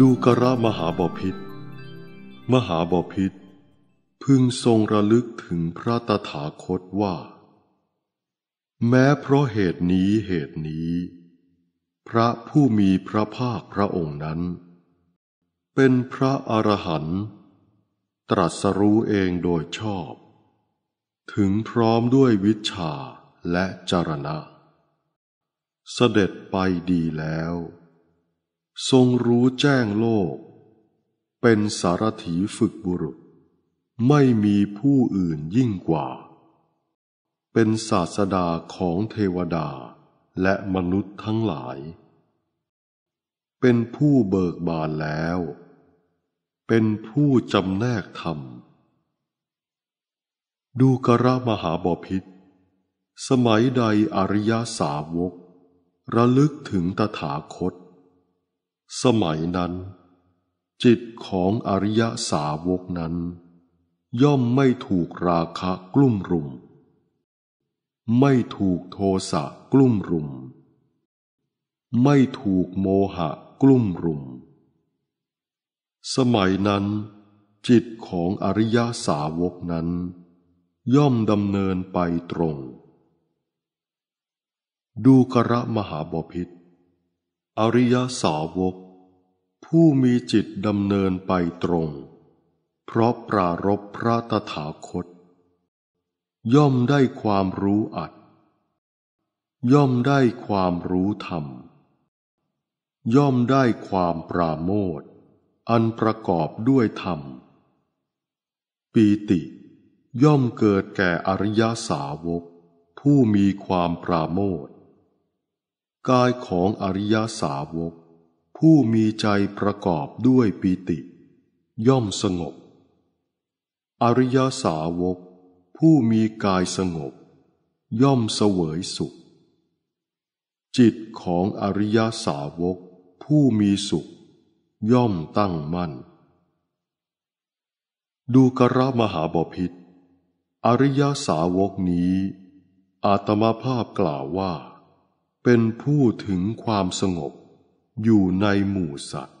ดูกระมหาบพิษมหาบพิษพึงทรงระลึกถึงพระตถาคตว่า แม้เพราะเหตุนี้เหตุนี้ พระผู้มีพระภาคพระองค์นั้น เป็นพระอรหันต์ตรัสรู้เองโดยชอบ ถึงพร้อมด้วยวิชาและจรณะ เสด็จไปดีแล้ว ทรงรู้แจ้งโลก เป็นสารถีฝึกบุรุษ ไม่มีผู้อื่นยิ่งกว่า เป็นศาสดาของเทวดาและมนุษย์ทั้งหลาย เป็นผู้เบิกบานแล้ว เป็นผู้จำแนกธรรม ดูกระมหาบพิษสมัยใดอริยสาวก ระลึกถึงตถาคต สมัยนั้น จิตของอริยสาวกนั้น ย่อมไม่ถูกราคะกลุ่มรุม ไม่ถูกโทสะกลุ่มรุม ไม่ถูกโมหะกลุ่มรุม สมัยนั้น จิตของอริยสาวกนั้น ย่อมดำเนินไปตรง ดูกระมหาบพิษ อริยสาวก ผู้มีจิตดำเนินไปตรง เพราะปรารบพระตถาคต ย่อมได้ความรู้อัด ย่อมได้ความรู้ธรรม ย่อมได้ความปราโมทอันประกอบด้วยธรรม ปีติย่อมเกิดแก่อริยสาวก ผู้มีความปราโมท กายของอริยสาวก ผู้มีใจประกอบด้วยปีติ ย่อมสงบ อริยสาวก ผู้มีกายสงบ ย่อมเสวยสุข จิตของอริยสาวก ผู้มีสุข ย่อมตั้งมั่น ดูกระมหาบพิษอริยสาวกนี้ อาตมาภาพกล่าวว่า เป็นผู้ถึงความสงบ อยู่ในหมู่สัตว์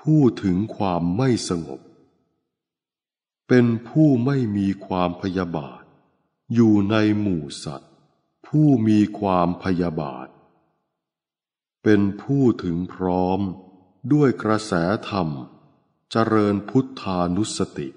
ผู้ถึงความไม่สงบ เป็นผู้ไม่มีความพยาบาท อยู่ในหมู่สัตว์ ผู้มีความพยาบาท เป็นผู้ถึงพร้อมด้วยกระแสธรรม เจริญพุทธานุสติ